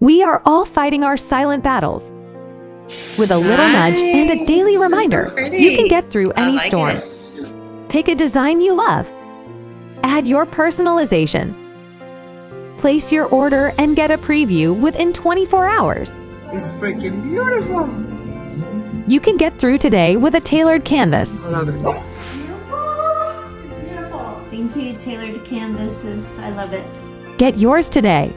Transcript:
We are all fighting our silent battles. With a little nudge and a daily reminder, So you can get through any like storm. it. Pick a design you love. Add your personalization. Place your order and get a preview within 24 hours. It's freaking beautiful. You can get through today with a tailored canvas. I love it. Beautiful. It's beautiful. Thank you, Tailored Canvases. I love it. Get yours today